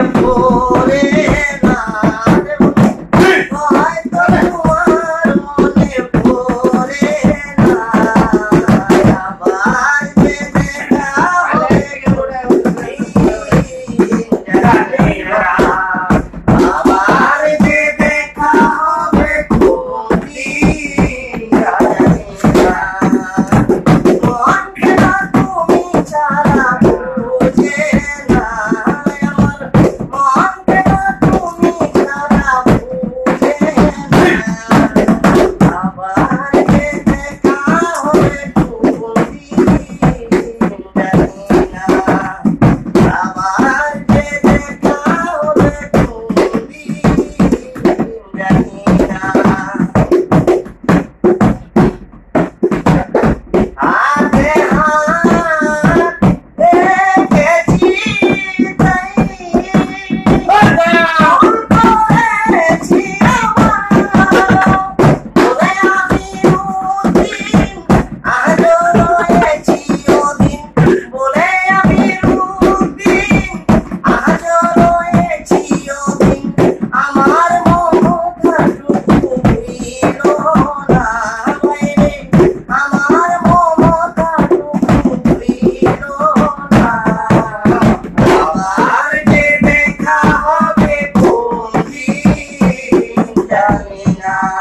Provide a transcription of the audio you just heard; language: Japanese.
これまでも愛と there. Yeah.